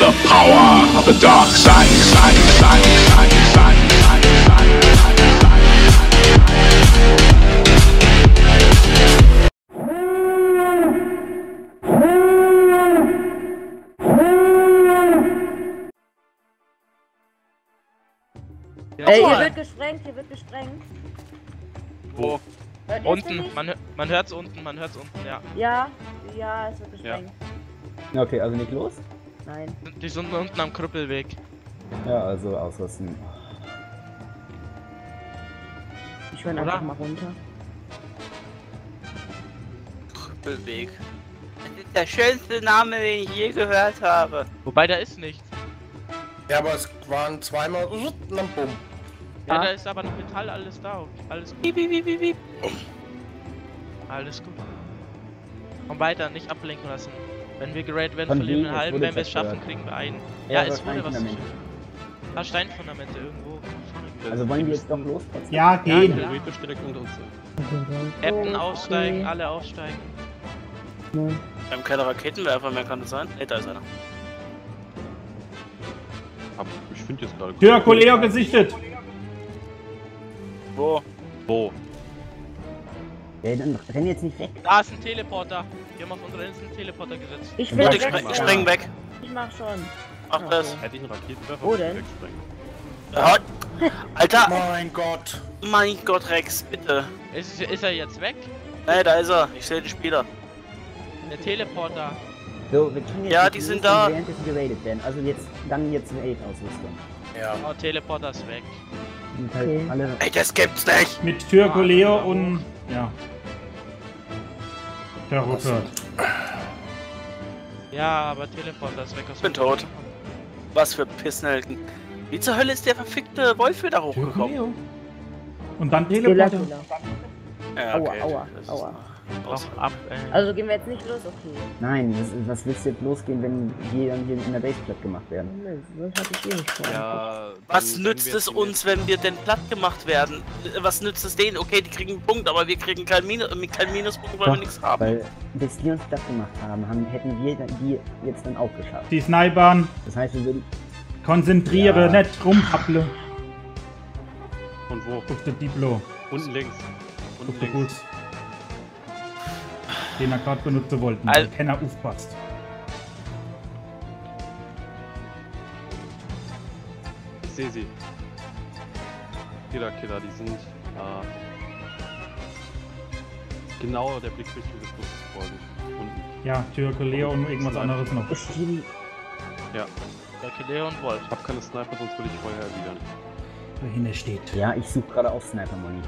The power of the dark side, side, side, side, side. Ey, hier wird gesprengt, hier wird gesprengt. Wo? Hört unten, man, man hört's unten, man hört's unten, ja. Ja, ja, es wird gesprengt. Ja. Okay, also nicht los? Nein. Die sind unten am Krüppelweg. Ja, also ausrüsten. Ich Oder? einfach mal runter. Krüppelweg. Das ist der schönste Name, den ich je gehört habe. Wobei, da ist nichts. Ja, aber es waren zweimal und dann bumm. Ja, Ah. da ist aber noch Metall, alles da. Alles gut, piep, piep, piep. alles gut. Komm weiter, nicht ablenken lassen. Wenn wir geradet werden, Von verlieren wir halben. Wenn wir es schaffen, kriegen wir einen. Ja, Ja, es wurde was Steinfundamente. zerstört. Ah, Steinfundamente irgendwo. Also wollen wir jetzt doch los? trotzdem? Ja, Ja, gehen. klar. Theoretisch direkt unter uns. Captain aussteigen, okay. alle aussteigen. Wir haben keine Raketenwerfer mehr, kann das sein? Ne, da ist einer. Ich finde jetzt gerade. Türko Leo gesichtet. Wo? Wo? Ja, dann renn jetzt nicht weg. Da ist ein Teleporter. Wir haben auf unserer Insel einen Teleporter gesetzt. Ich will ich, weg. spring, ich spring weg. Ich mach schon. Mach das. Hätte ich einen Raketenwerfer Wo denn? Alter! Mein Gott. Mein Gott, Rex, bitte. Ist, ist er jetzt weg? Ne, da ist er. Ich sehe die Spieler. Der Teleporter. So, wir können jetzt Ja, nicht die sind da. Währenddessen geradet werden. Also jetzt, dann jetzt eine Aid-Ausrüstung. Ja. Oh, Teleporter ist weg. Halt Okay. alle... Ey, das gibt's nicht! Mit Türko Leo und. Ja. Terror hört. Ja, aber Teleporter ist weg aus Ich bin tot. Was für Pissnelken. Wie zur Hölle ist der verfickte Wolf wieder hochgekommen? Und dann Teleporter. Ja, Aua, okay. aua, ist aua. Auch ab, ey. Also gehen wir jetzt nicht los? Okay. Nein, was, was willst du jetzt losgehen, wenn die dann hier in der Base platt gemacht werden? Das hatte ich eh nicht vor. Ja. Was dann- nützt wir es jetzt uns, wenn wir denn platt gemacht werden? Was nützt es denen? Okay, die kriegen einen Punkt, aber wir kriegen keinen, Minu äh, keinen Minuspunkt, weil wir nichts haben. Weil bis die uns platt gemacht haben, haben hätten wir dann die jetzt dann auch geschafft. Die Snipern. Das heißt, wir würden... Konzentriere, Ja. nicht rumpapple. Und wo? Auf der Diplo. Unten links. Auf Unten der links. Den wir gerade benutzen wollten. Al- weil keiner aufpasst. Ich sehe sie. Killer, Killer, die sind. Äh, genau der Blickrichtung des Busses folgen. Unten. Ja, Türko Leo und irgendwas anderes noch. Ja. Killer und Wolf. Ich hab keine Sniper, sonst würde ich vorher erwidern. Dahinter steht. Ja, ich suche gerade auch Sniper Money.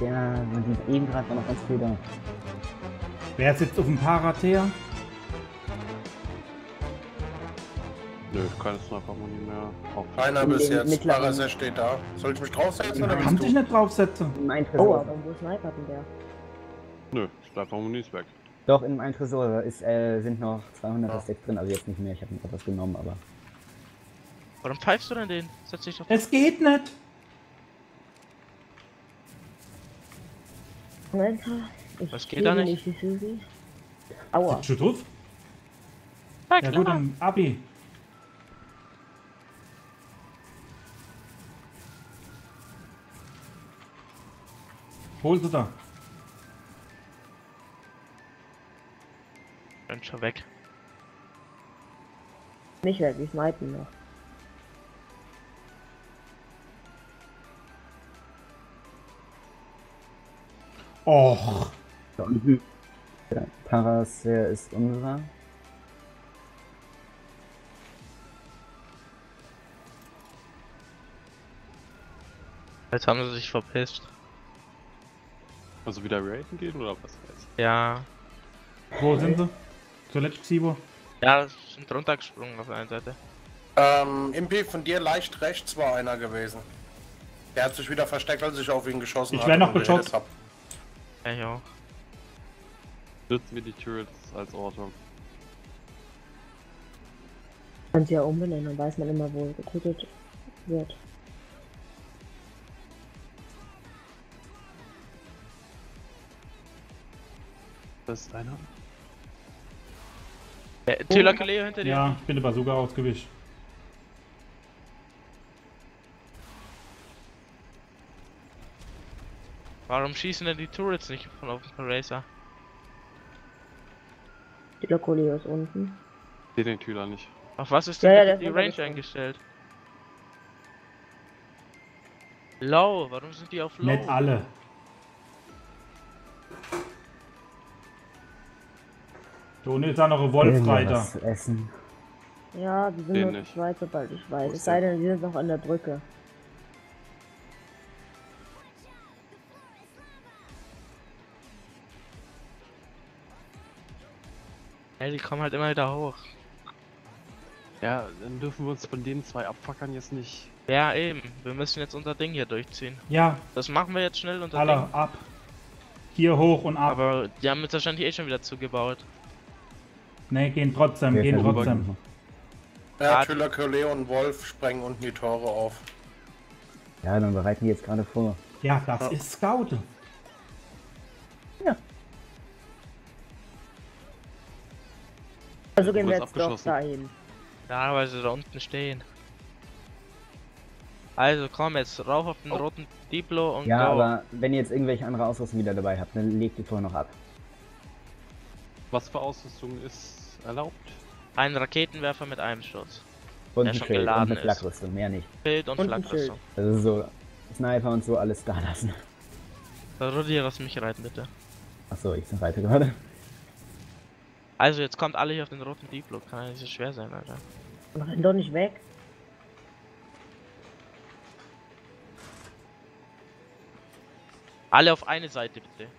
Der, man sieht eben gerade noch ganz viel da. Wer sitzt auf dem Parater? Nö, keine Sniper-Muni mehr. Auf. Keiner In bis jetzt. Paraser steht da. Soll ich mich draufsetzen oder kann bist sich du? nicht draufsetzen. Im einen Oh, Tresor. aber wo snipert denn der? Nö, Sniper-Muni ist weg. Doch, in einem Tresor ist, äh, sind noch 200 Ja. Stacks drin. Also jetzt nicht mehr, ich habe mir was genommen, aber... Warum pfeifst du denn den? Setz dich doch. Es geht nicht. Alter, ich Was geht da nicht? Aua. Sitzt du drauf? Ja, Ja gut, dann Abi. Hol sie da. Rennt schon weg. Nicht weg, ich snipen noch. Och. Da unten. Der Paraser ist unserer. Jetzt haben sie sich verpisst. Also wieder raiden gehen oder was jetzt? Ja. Wo sind sie? Zuletzt Xibo. Ja, sind runtergesprungen auf der einen Seite. Ähm, Impi, von dir leicht rechts war einer gewesen. Der hat sich wieder versteckt, als ich auf ihn geschossen Ich habe. wär noch und geschossen. Ja, ich auch. Nutzen wir die Turrets als Ortung. Kann sie ja umbenennen, dann weiß man immer, wo getötet wird. Das ist einer. Äh, Tylakuleo hinter dir. Ja, ich bin der Bazooka ausgewischt. Warum schießen denn die Turrets nicht von Open Racer? Die Lokolio ist unten. Sehe den Tüler nicht. Auf was ist Ja, denn ja, der ist die Range eingestellt? Low, warum sind die auf Low? Nicht alle. Da unten ist auch noch ein Wolfreiter. Essen. Ja, die sind Den nur nicht. zu zweit, sobald ich weiß. Es sei der? denn, die sind noch an der Brücke. Ja, die kommen halt immer wieder hoch. Ja, dann dürfen wir uns von den zwei Abfackern jetzt nicht. Ja, eben. Wir müssen jetzt unser Ding hier durchziehen. Ja, Das machen wir jetzt schnell unser alle Ding. ab. Hier hoch und ab. Aber die haben jetzt wahrscheinlich eh schon wieder zugebaut. Ne, gehen trotzdem, Wer gehen trotzdem. Ja, Ah. Tylakuleo und Wolf sprengen unten die Tore auf. Ja, dann bereiten die jetzt gerade vor. Ja, das ist Scout. Also gehen wir jetzt doch abgeschossen? dahin. Ja, weil sie da unten stehen. Also komm jetzt rauf auf den roten Diplo und Ja, go. aber wenn ihr jetzt irgendwelche andere Ausrüstung wieder dabei habt, dann legt die vorher noch ab. Was für Ausrüstung ist erlaubt? Ein Raketenwerfer mit einem Schuss. Und Der ein schon Schild und geladen eine ist. Flakrüstung, mehr nicht. Bild und, Und Flakrüstung. Ist so Sniper und so alles da lassen. Rudi, lass mich reiten bitte. Achso, ich bin weiter gerade. Also jetzt kommt alle hier auf den roten Diplo. Kann ja nicht so schwer sein, Alter. Und renn doch nicht weg. Alle auf eine Seite bitte.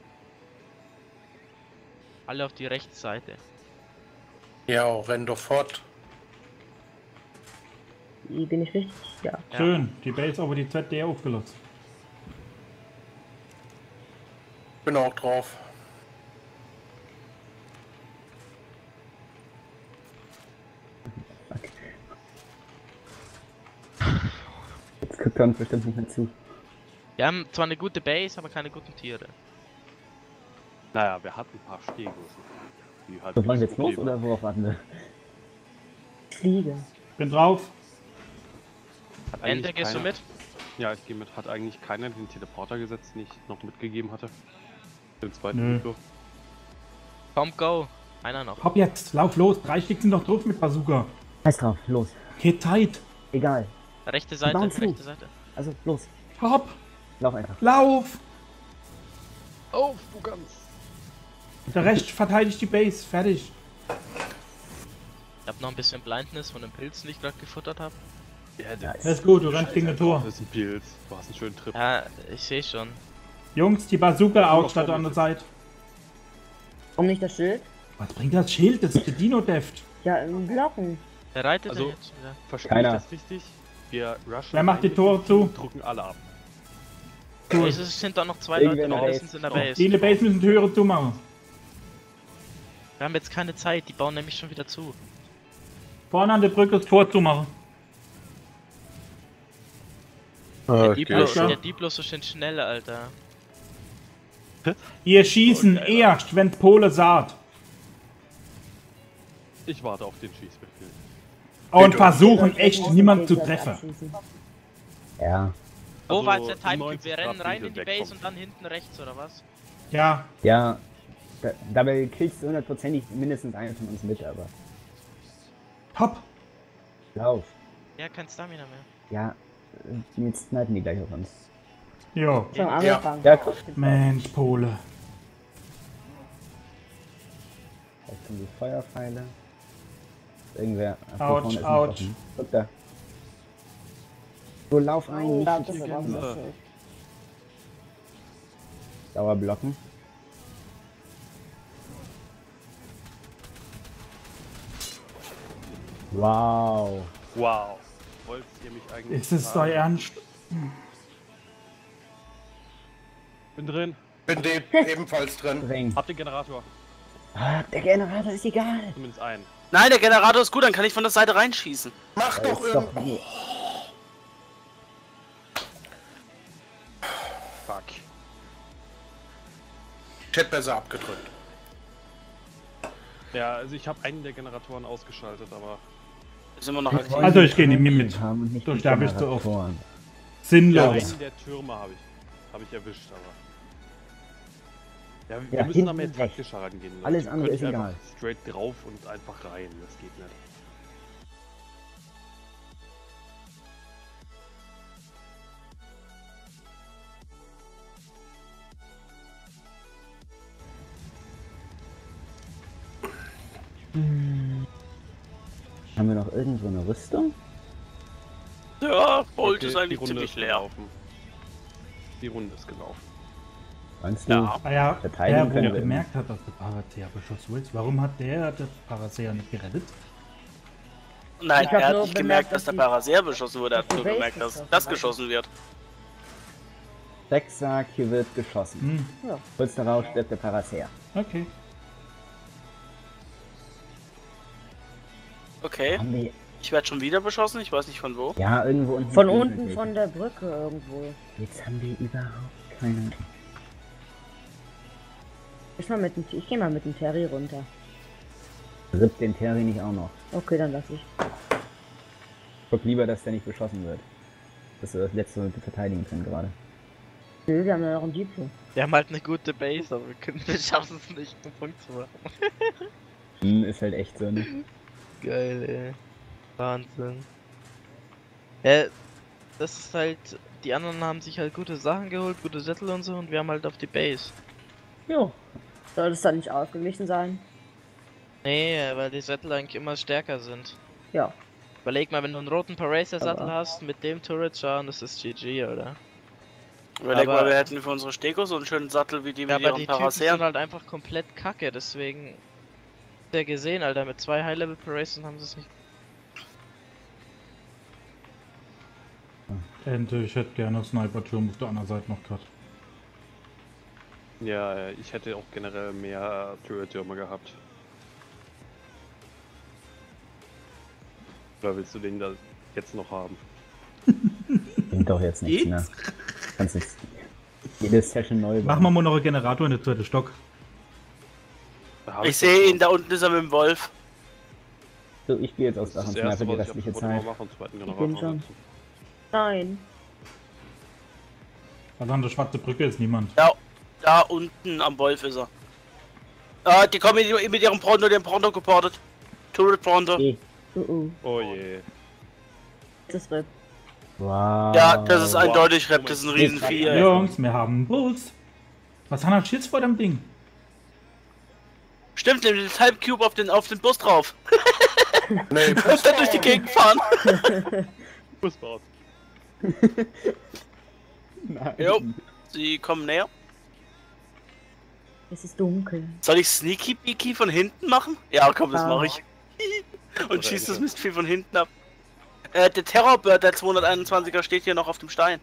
Alle auf die rechte Seite. Ja, renn doch fort. Wie bin ich richtig? Ja. Ja. Schön, die Base aber die ZD aufgelöst. Bin auch drauf. Uns bestimmt nicht mehr zu. Wir haben zwar eine gute Base, aber keine guten Tiere. Naja, wir hatten ein paar Stehgrößen. Die halt So, wollen wir jetzt los oder worauf warten wir? Fliege. Bin drauf. Ente, gehst du mit? Ja, ich gehe mit. Hat eigentlich keiner den Teleporter gesetzt, den ich noch mitgegeben hatte? Den zweiten Nö. Diplo? Komm, go. Einer noch. Hopp jetzt, lauf los. Drei Stück sind doch drauf mit Bazooka. Scheiß drauf, los. Geht Zeit. Egal. Rechte Seite, rechte Seite. Also, los. Hopp, Lauf einfach. lauf. Auf, du ganz! Der Rest verteidigt die Base. Fertig. Ich hab noch ein bisschen Blindness von den Pilzen, die ich gerade gefuttert habe. Ja, der Das ist gut, du rennst gegen ein Tor. Das ist ein Pilz. Du hast einen schönen Trip. Ja, ich sehe schon. Jungs, die Bazooka out statt an der Seite. Warum nicht das Schild? Was bringt das Schild? Das ist der Dino-Deft. Ja, im Blocken. Wer reitet Also- denn jetzt wieder? Verstehe Keiner. ich das richtig? Wir rushen. Wer macht die Tore zu? und Drücken alle ab. Cool. Es sind doch noch zwei Irgendwer Leute in der mindestens in der Base. Die in der Base müssen Türe zumachen. Wir haben jetzt keine Zeit, die bauen nämlich schon wieder zu. Vorne an der Brücke das Tor zumachen. Der Diplo, klar. der Diplo ist so schön schnell, Alter. Ihr schießen erst, wenn Pole saat. Ich warte auf den Schießbefehl. Und versuchen echt niemand zu treffen. Ja. Wo Also war jetzt der 90 Timecube? Wir rennen rein in die Base und dann hinten rechts, oder was? Ja, Ja. Da, dabei killst du hundertprozentig mindestens einen von uns mit, aber. hopp. Lauf. Ja, kein Stamina mehr. Ja. Jetzt snipen die gleich auf uns. Jo, Ja. Ja, guck. Mensch, Pole. Jetzt kommen die Feuerpfeile. Irgendwer. Ouch. Brocken. Guck da. So, lauf ein, Oh, nicht auch Gänse. das Schild. Dauerblocken. Wow. Wow. Wollt ihr mich eigentlich. Ist es euer Ernst? Bin drin. Bin de ebenfalls drin. Bring. Habt den Generator. Ah, der Generator ist egal. Zumindest einen. Nein, der Generator ist gut, dann kann ich von der Seite reinschießen. Mach Der doch irgendwo. Fuck. Ich hätte besser abgedrückt. Ja, also ich habe einen der Generatoren ausgeschaltet, aber Ist immer noch aktiv. Also ich gehe neben mir mit. Haben nicht Du, bist du oft. Generatoren. ja, Sinnlos. einen der Türme habe ich, habe ich erwischt, aber. Ja, wir Ja, müssen da mehr hinten rechts. taktischer rangehen. Leute. Alles Wir andere können ist egal. Straight drauf und einfach rein, das geht nicht. Haben wir noch irgendwo eine Rüstung? Ja, Bolt Okay, ist die eigentlich Runde ziemlich ist leer. gelaufen. Die Runde ist gelaufen. Meinst du? Ja. Ah ja, Verteidigen der, können wo wir gemerkt hat, dass der Paracer beschossen wird. Warum hat der das Paracer nicht gerettet? Nein, Ich er hat nicht gemerkt, dass der dass die- Paraser beschossen wurde. Er hat nur gemerkt, dass das geschossen wird. Sex sagt, hier wird geschossen. Hm, Ja. Kurz darauf stirbt der Paracer. okay. Okay, ich werde schon wieder beschossen, ich weiß nicht von wo. Ja, irgendwo unten. Von unten von der Brücke irgendwo. Jetzt haben wir überhaupt keine... Ich, mal mit dem, ich gehe mal mit dem Terry runter. Rippt den Terry nicht auch noch. Okay, dann lass ich. Guck lieber, dass der nicht beschossen wird. Das ist das letzte mit verteidigen können gerade. Nö, wir haben ja noch einen Depot. Wir haben halt eine gute Base, aber wir, können, wir schaffen es nicht, einen Punkt zu machen. Hm, ist halt echt so, ne? Geil, ey. Wahnsinn. Ja, das ist halt. Die anderen haben sich halt gute Sachen geholt, gute Sättel und so, und wir haben halt auf die Base. Jo. Soll das dann nicht ausgeglichen sein? Nee, weil die Sättel eigentlich immer stärker sind. Ja. Überleg mal, wenn du einen roten Paracer-Sattel hast, mit dem Turret schauen, das ist GG, oder? Überleg Aber- mal, wir hätten für unsere Steko so einen schönen Sattel wie die Ja, mit aber die ihren Typen sind halt einfach komplett kacke, deswegen. Der gesehen, Alter, mit zwei High-Level Paracers haben sie es nicht. Ente, ich hätte gerne Sniper-Turm auf der anderen Seite noch gehabt. Ja, äh, ich hätte auch generell mehr Turret-Türme gehabt. Oder willst du den da jetzt noch haben? Bringt doch jetzt nichts, ne? Kannst jetzt jede Session neu Machen wir mal noch einen Generator in der zweiten Stock. Ich sehe ihn, da unten ist er mit dem Wolf. So, ich gehe jetzt aus und das Sniper erste, die was ich restliche Zeit. zweiten bin Generator schon. Nein. Also an der schwarze Brücke ist niemand. Ja, da unten am Wolf ist er. Ah, die kommen mit, ihrem Pronto, den Pronto geportet. Turret Pronto. Uh -uh. Oh je. Das ist RIP. Wow. Ja, das ist wow. eindeutig Rap, das ist ein riesen Jetzt- Vieh. Ja. ey. Jungs, wir haben einen Bus. Was hat er Schiss vor dem Ding? Stimmt, nimm den Time Cube auf den, auf den Bus drauf. Nee, Und dann durch die Gegend fahren. Busbaut. Nein. Jo. Sie kommen näher. Es ist dunkel. Soll ich Sneaky Beaky von hinten machen? Ja, komm, das mache ich. Und schießt das. Mistvieh von hinten ab. Äh, der Terrorbird, der 221er, steht hier noch auf dem Stein.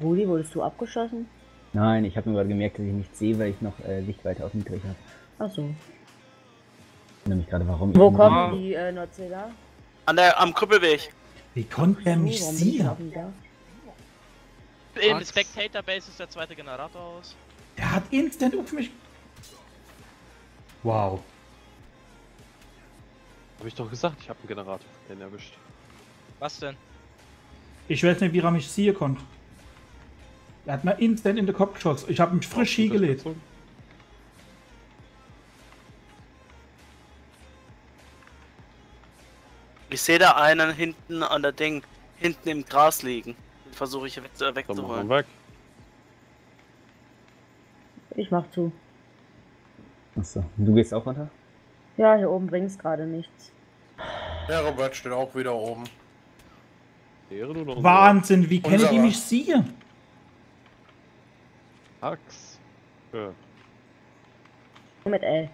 Rudi, wurdest du abgeschossen? Nein, ich habe nur gerade gemerkt, dass ich nichts sehe, weil ich noch äh, Lichtweite auf niedrig habe. Achso. Nämlich gerade warum. Wo kommen die äh, Nordzähler? An der, am Krüppelweg. Wie konnte er mich sehen? Im? Spectator Base ist der zweite Generator aus. Der hat instant auf mich. Wow. Habe ich doch gesagt, ich habe einen Generator von denen erwischt. Was denn? Ich weiß nicht, wie er mich sehen konnte. Er hat mir instant in den Kopf geschossen. Ich habe mich frisch hingelegt. Ich sehe da einen hinten an der Ding, hinten im Gras liegen. Versuche ich weg, äh, wegzuholen. weg. Ich mach zu. Achso, du gehst auch runter? Ja, hier oben bringt's gerade nichts. Der Robert steht auch wieder oben. Ehre du noch Wahnsinn, wie kenne die Unserer. mich sehen? Axt. Äh, Mit L.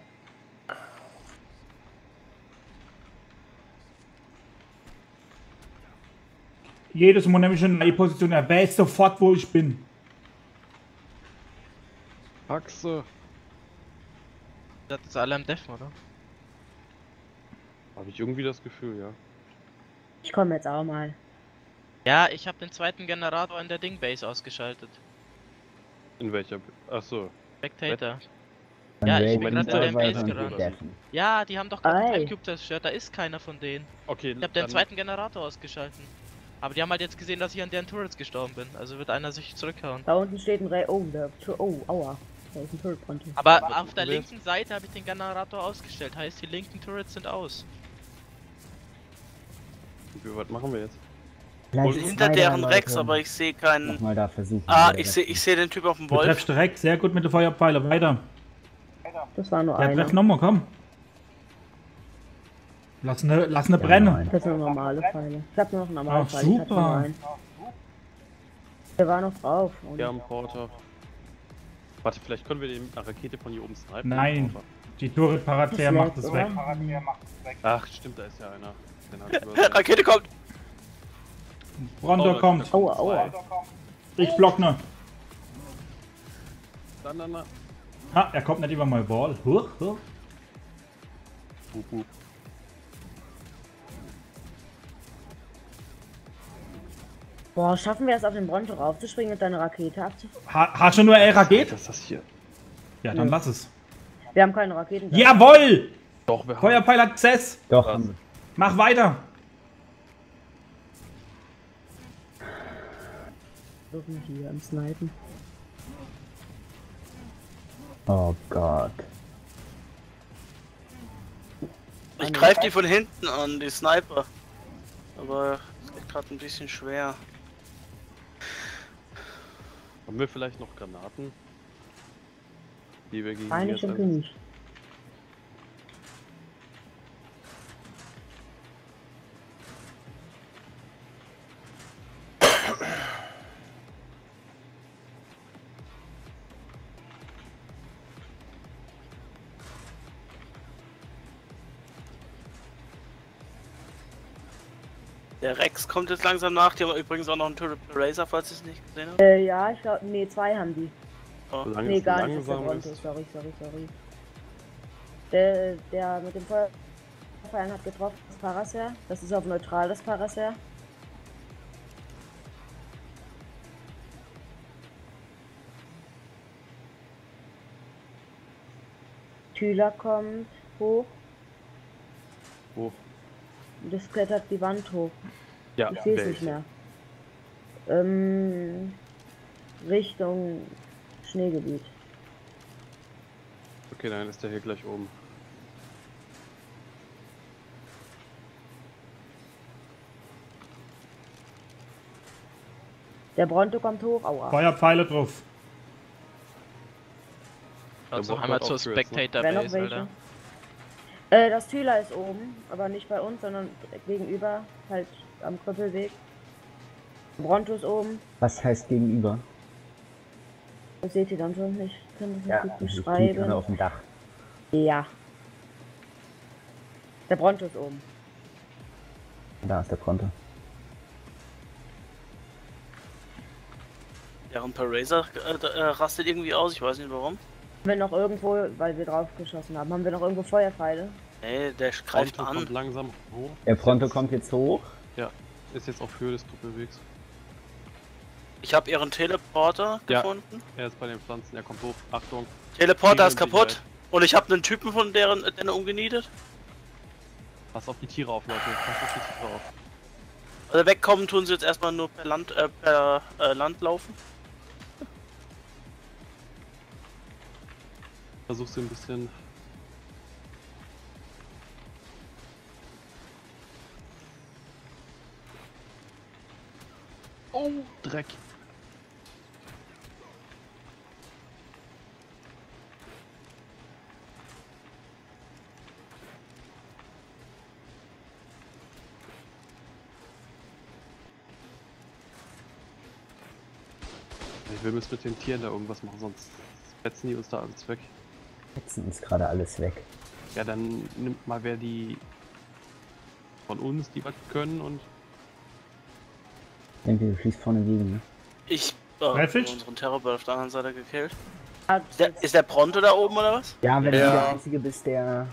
Jedes Mal nämlich in eine Position, er weiß sofort, wo ich bin. Achse. Das ist alle am Deffen, oder? Habe ich irgendwie das Gefühl, ja. Ich komme jetzt auch mal. Ja, ich habe den zweiten Generator in der Ding Base ausgeschaltet. In welcher? Achso. Spectator. Ja, ich bin gerade in der Base gerannt. Ja, die haben doch gerade den Cube zerstört, da ist keiner von denen. Okay, Ich habe den zweiten Generator ausgeschalten. Aber die haben halt jetzt gesehen, dass ich an deren Turrets gestorben bin. Also wird einer sich zurückhauen. Da unten steht ein Ray. Oh, der. Oh, aua. Da ist ein Turret-Ponte. Aber Was auf der du linken Seite habe ich den Generator ausgestellt. Heißt, die linken Turrets sind aus. Was machen wir jetzt? Vielleicht Hinter deren drei Rex, Leute aber ich sehe keinen. Nochmal da versuchen. Ah, ich sehe ich seh den Typ auf dem Du Wolf. treffst direkt, sehr gut mit den Feuerpfeiler. Weiter. Das war nur Ja, einer. treff nochmal, komm. Lass ne, lass ne Ja, brennen. nein. Das sind normale Pfeile. Ich hab nur noch normale Ach, Pfeile. Ich hab super. Der war noch drauf. Und Wir haben Porter. Warte, vielleicht können wir den eine Rakete von hier oben snipen. Nein. Die Turret Parater Das macht es weg. Ach, stimmt, da ist ja einer. Rakete kommt! Bronto Oh, kommt. Aua, aua. Ich block ne. Dann, dann, dann. Ha, er kommt nicht über mein Wall. Huch, huch. Hup, hup. Boah, schaffen wir es auf den Bronto raufzuspringen und deine Rakete abzufangen? Ha, hast du nur eine Rakete? Was ist das hier? Ja, dann Nö. lass es. Wir haben keine Raketen. da. Jawoll! Doch, wir haben. Feuerpfeil hat Cess. Doch, Was? Mach weiter. Sind hier am Snipen. oh Gott. Ich greife die von hinten an, die Sniper. Aber es geht gerade ein bisschen schwer. Haben wir vielleicht noch Granaten? Die wir gegen Schenke einsetzen? nicht. Kommt jetzt langsam nach. Die haben übrigens auch noch einen Turret Racer, falls ich es nicht gesehen habe. Äh, ja, ich glaube, nee, zwei haben die. Solange Nee, gar nicht, das ist der langsam Bronto. ist. Sorry, sorry, sorry. Der, der mit dem Feuerpfeilen hat getroffen, das Paraser. Das ist auf neutral, das Paraser. Thüler kommt hoch. Und Das klettert die Wand hoch. Ja, Ich sehe es nicht mehr. Ähm, Richtung Schneegebiet. Okay, dann ist der hier gleich oben. Der Bronto kommt hoch, aua. Feuerpfeile drauf. Also einmal zur? Spectator Wer noch Base, welche? Alter. Äh, das Thüler ist oben, aber nicht bei uns, sondern gegenüber, halt am Krüppelweg. Bronto ist oben, Was heißt gegenüber? das seht ihr dann schon nicht. Ich kann das nicht Ja, gut ich bin beschreiben. gerade auf dem Dach. Ja. Der Bronto ist oben. Da ist der Pronto. Deren Paracer äh, äh, rastet irgendwie aus, ich weiß nicht warum. Haben wir noch irgendwo, weil wir drauf geschossen haben, haben wir noch irgendwo Feuerpfeile? Nee, der greift Pronto kommt an. langsam hoch. Der Pronto kommt jetzt hoch. Ja, ist jetzt auf Höhe des Doppelwegs. Ich habe ihren Teleporter Ja. gefunden. Er ist bei den Pflanzen, er kommt hoch. Achtung. Teleporter ist kaputt. Sicherheit. Und ich habe einen Typen von deren, den er umgenietet. Pass auf die Tiere auf, Leute. Pass auf die Tiere auf. Also wegkommen tun sie jetzt erstmal nur per Land, äh, per äh, Land laufen. Versuch sie ein bisschen. Oh, Dreck. Wir müssen mit den Tieren da irgendwas machen, sonst fetzen die uns da alles weg. Fetzen uns gerade alles weg. Ja, dann nimmt mal wer die von uns, die was können und Ich denke, du schießt vorne gegen, ne? Ich äh, Treffisch? unseren Terrorbird auf der anderen Seite gekillt. Ah, Ist der, ist der Pronto da oben oder was? Ja, wenn Ja. du der Einzige bist, der...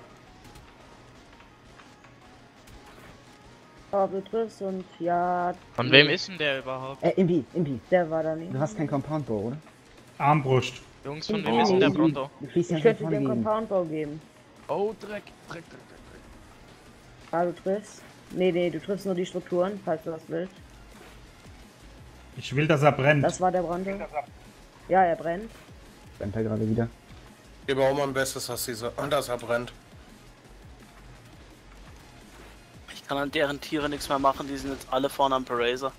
Oh, du triffst und ja, Von wem ist denn der überhaupt? Äh, Impi, Impi. der war da nicht. Du hast kein Compound Bow, oder? Armbrust. Jungs, von Oh. wem ist denn der ja Ich könnte vorne dir einen. Compound-Bau geben. Oh, Dreck, Dreck, Dreck, Dreck, Dreck. Ah, du triffst. Nee, nee, du triffst nur die Strukturen, falls du das willst. Ich will, dass er brennt. Das war der Bronto. Ja, er brennt. Brennt er gerade wieder. Ich gebe auch mein Bestes, dass, diese, dass er brennt. Ich kann an deren Tiere nichts mehr machen, die sind jetzt alle vorne am Parazer.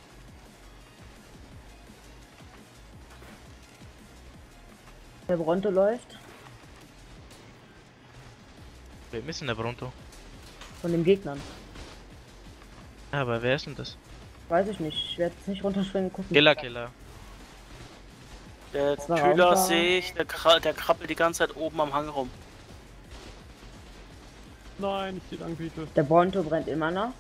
Der Bronto läuft. Wem ist denn der Bronto? Von den Gegnern. Ja, aber wer ist denn das? Weiß ich nicht. Ich werde jetzt nicht runterspringen und gucken. Killer, Killer. Der Tüler sehe ich, der, kra der krabbelt die ganze Zeit oben am Hang rum. Nein, nicht die Langwinkel. Der Bronto brennt immer noch.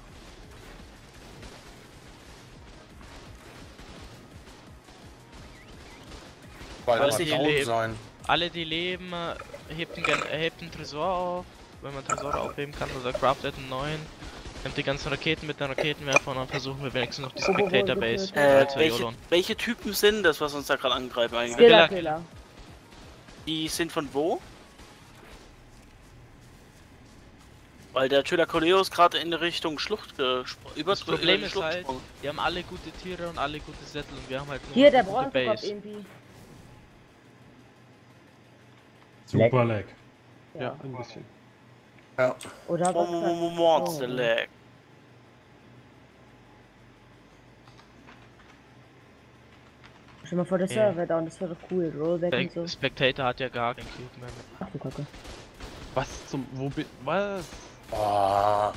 Weil Weiß er nicht, lebt. sein. Alle, die leben, äh, hebt einen, hebt einen Tresor auf, wenn man Tresor aufheben kann, oder craftet einen neuen. Nimmt die ganzen Raketen mit den Raketenwerfern und dann versuchen wir wenigstens noch die Spectator Base. Äh, äh, zu welche, welche Typen sind das, was uns da gerade angreifen eigentlich? Killer, Killer. Die sind von wo? Weil der Thylacoleo ist gerade in Richtung Schlucht gesprungen. Über Das Problem ist halt, die haben alle gute Tiere und alle gute Sättel und wir haben halt nur Hier, der eine gute Base. irgendwie. Super lag. Ja, ein bisschen. Ja. Oder was? Schon mal vor der Ja. Server down, das wäre cool. Rollback und so. Spec- Spectator hat ja gar keinen Cube mehr. Ach du Kacke. Was zum. Wo bin. Was? Ah.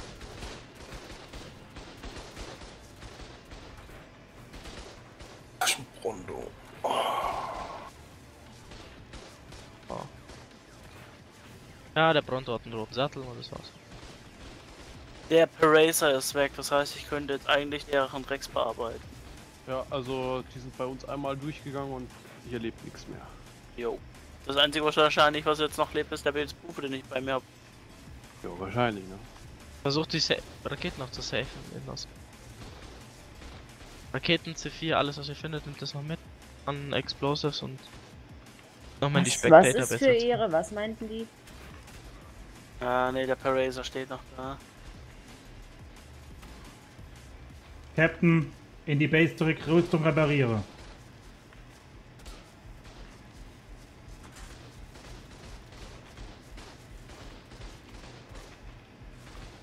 Taschenbrondo. Ja, der Bronto hat einen roten Sattel und das war's. Der Paracer ist weg, das heißt, ich könnte jetzt eigentlich deren Drecks bearbeiten. Ja, also die sind bei uns einmal durchgegangen und hier lebt nichts mehr. Jo. Das einzige was wahrscheinlich, was jetzt noch lebt, ist der Bildsprufe, den ich bei mir habe. Ja, wahrscheinlich, ne? Versucht die Sa Raketen noch zu safen. Irgendwas. Raketen C4, alles was ihr findet, nimmt das noch mit. An Explosives und nochmal in die Was, was Spectator ist für. Ehre? Was meinten die? Ah, ne, der Paracer steht noch da. Captain, in die Base zurück, Rüstung repariere.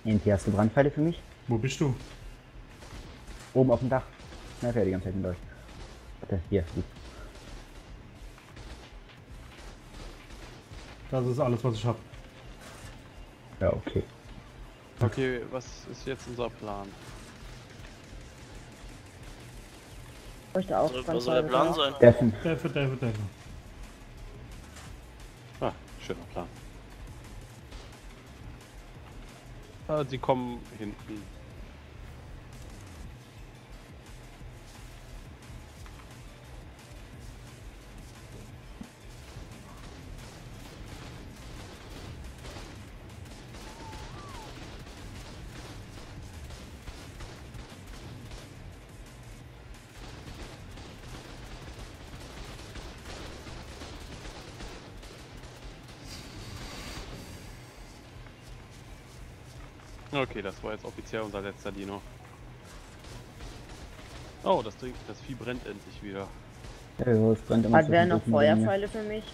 Irgendwie hast du Brandpfeile für mich? Wo bist du? Oben auf dem Dach. Na, fährt die ganze Zeit hindurch. Warte, hier, gut. Das ist alles, was ich habe. Ja, okay. Okay, was ist jetzt unser Plan? Ich bräuchte auch Was soll, was soll der Plan sein? Deffen. Dafür, dafür, dafür. Ah, schöner Plan. Ah, sie kommen hinten. Okay, das war jetzt offiziell unser letzter Dino. Oh, das, Ding, das Vieh brennt endlich wieder. Ja, es brennt immer Hat wer noch. Feuerpfeile für mich?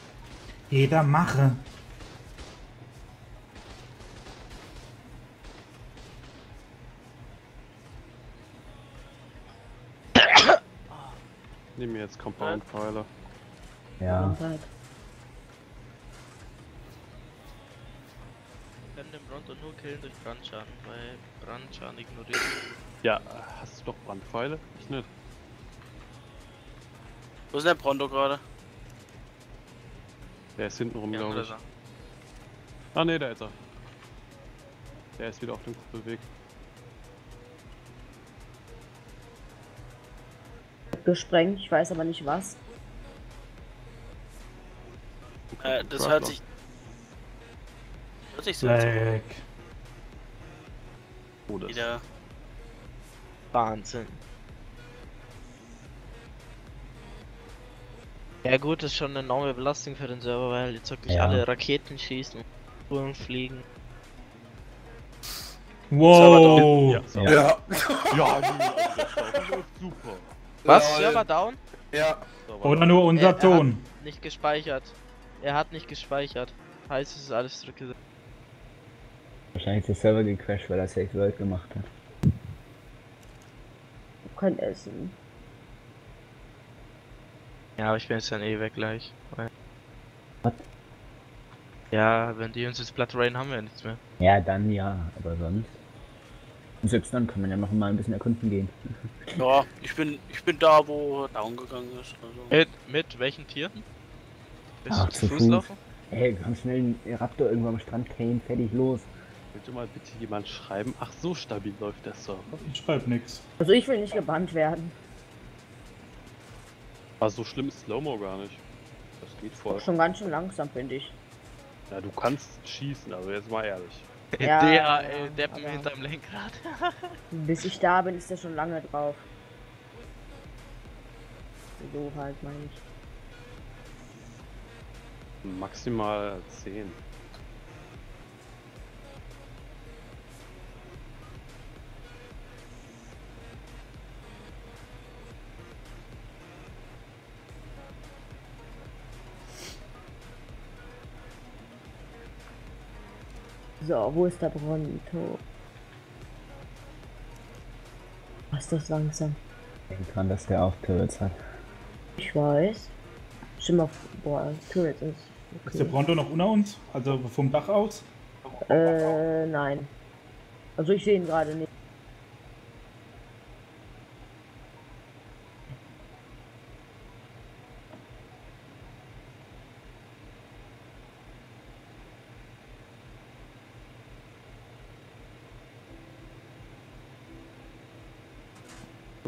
Jeder mache. Nehmen wir jetzt Compound-Pfeile. Ja. Zeit. Bronto nur killen durch Brandschaden, weil Brandschaden ignoriert. Ja, hast du doch Brandpfeile? Ich nicht. Wo ist der Bronto gerade? Der ist hinten rum, Ja, glaube ich. Ah ne, da ist er. Der ist wieder auf dem Kuppelweg. Gesprengt, ich weiß aber nicht was. Äh, das hört sich. Hört sich seltsam an. Lag. Oh, das Wieder. Wahnsinn. Ja gut, das ist schon eine enorme Belastung für den Server, weil jetzt wirklich Ja. alle Raketen schießen, Touren fliegen. Wow. Ja, so. Ja. ja läuft super. Was? Ja, Server down? Ja. Server Oder nur Er- unser er hat Ton. Nicht gespeichert. Er hat nicht gespeichert. Heißt, es ist alles zurückgesetzt. Wahrscheinlich ist der Server gecrashed, weil er Safe World gemacht hat. Kein Essen. Ja, aber ich bin jetzt dann eh weg gleich. Was? Ja, wenn die uns jetzt Blood Rain haben wir nichts mehr. Ja, dann ja, aber sonst. Und selbst dann kann man ja noch mal ein bisschen erkunden gehen. Ja, ich bin, ich bin da, wo er down gegangen ist. Also. Mit, mit welchen Tieren? Bist Ach, du zu Fuß Fuß. laufen? Hey, komm schnell einen Raptor irgendwo am Strand tame, fertig, los. Könnte mal bitte jemand schreiben? Ach, so stabil läuft der Server. Ich schreib nix. Also ich will nicht gebannt werden. Aber so schlimm ist Slow-Mo gar nicht. Das geht voll. Schon ganz schön langsam, finde ich. Ja, du kannst schießen, also jetzt mal ehrlich. Ja, DHL, ja, Deppen aber- hinterm Lenkrad. Bis ich da bin, ist er schon lange drauf. So halt, meine ich. Maximal 10. So, wo ist der Bronto? Was ist das langsam? Denk dran, dass der auch Turrets hat. Ich weiß. Stimmt auf. Boah, Turret ist. Ist der Bronto noch unter uns? Also vom Dach aus? Äh, nein. Also ich sehe ihn gerade nicht.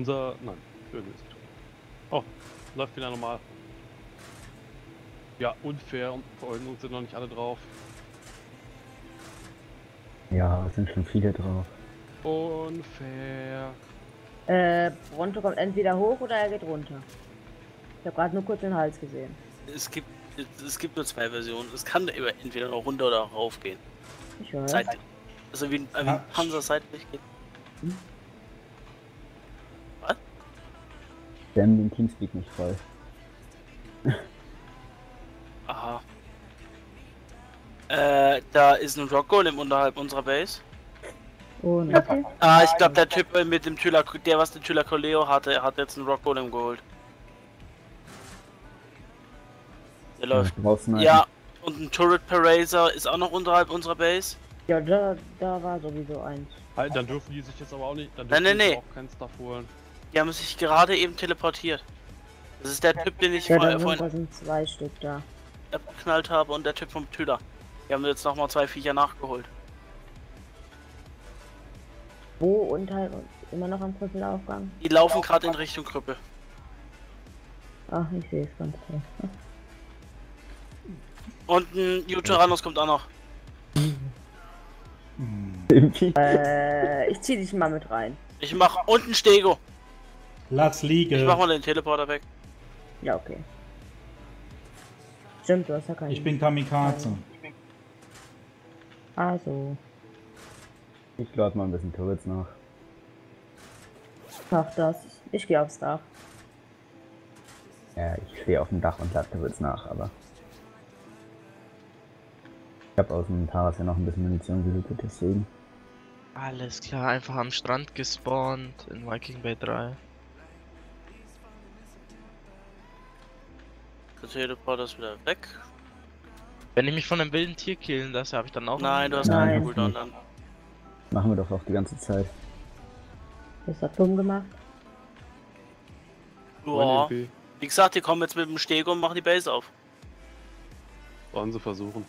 Unser. Nein, Vögel ist tot. Oh, läuft wieder normal. Ja, unfair und vor allem sind noch nicht alle drauf. Ja, es sind schon viele drauf. Unfair. Äh, Bronto kommt entweder hoch oder er geht runter. Ich habe gerade nur kurz den Hals gesehen. Es gibt, es gibt nur zwei Versionen. Es kann entweder noch runter oder rauf gehen. Ich weiß. Seitlich. Also wie ein, äh, wie ein Panzer seitlich geht. Wir haben den Teamspeak nicht voll. Aha. Äh, da ist ein Rock Golem unterhalb unserer Base. Oh, ne. okay. Ah, ich glaube der Typ mit dem Thyla, der was den Thylacoleo hatte, hat jetzt einen Rock Golem geholt. Der läuft. Ja, draußen. Ja, und ein Turret Parazer ist auch noch unterhalb unserer Base. Ja, da, da war sowieso eins. Halt, dann dürfen die sich jetzt aber auch nicht. Dann Nein, dürfen nein, die nee. auch keinen Stuff holen. Die haben sich gerade eben teleportiert. Das ist der Typ, den ich Ja, vor, da sind, vorhin sind zwei Stück da. abgeknallt habe und der Typ vom Tüder. Wir haben jetzt nochmal zwei Viecher nachgeholt. Wo unterhalb immer noch am Krüppelaufgang? Die laufen gerade in Richtung Krüppel. Ach, ich sehe es ganz klar. Und ein Uteranus kommt auch noch. Äh, ich zieh dich mal mit rein. Ich mach und ein Stego. Lass Ich liegen. mach mal den Teleporter weg. Ja, okay. Stimmt, du hast ja keinen. Ich bin Kamikaze. Also, Ich lade mal ein bisschen Turrets nach. mach das. Ich gehe aufs Dach. Ja, ich stehe auf dem Dach und lade Turrets nach, aber. Ich habe aus dem Taras ja noch ein bisschen Munition gelootet, deswegen. Alles klar, einfach am Strand gespawnt in Viking Bay 3. Der Teleporter ist wieder weg. Wenn ich mich von einem wilden Tier killen lasse, habe ich dann auch Nein, du hast keinen Cooldown dann. Machen wir doch auch die ganze Zeit. Das hat dumm gemacht. Ja. Wie gesagt, die kommen jetzt mit dem Stego und machen die Base auf. Sollen sie versuchen.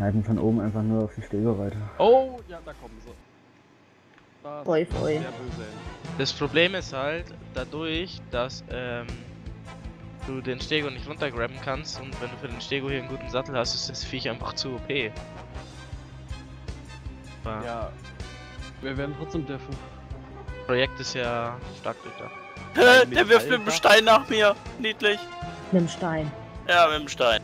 Halten von oben einfach nur auf die Stege weiter. Oh, ja, da kommen sie. Das Oi, ist oi. Das Problem ist halt, dadurch, dass ähm, du den Stego nicht runtergraben kannst und wenn du für den Stego hier einen guten Sattel hast, ist das Viech einfach zu OP. Aber Ja. Wir werden trotzdem dürfen. das Projekt ist ja stark durchdacht. der wirft mit dem. Stein nach mir. Niedlich. Mit dem Stein. Ja, mit dem Stein.